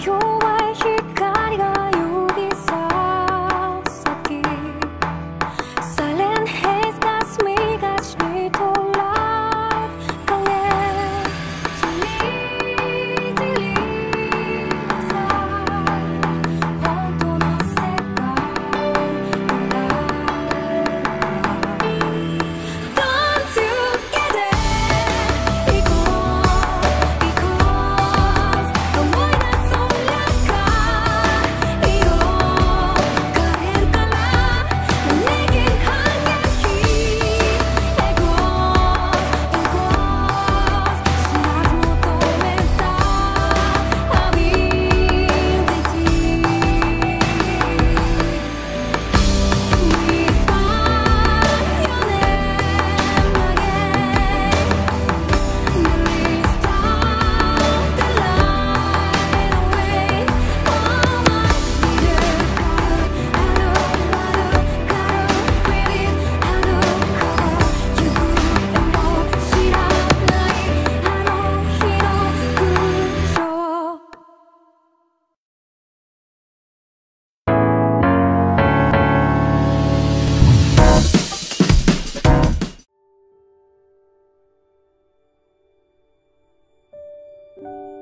가요 you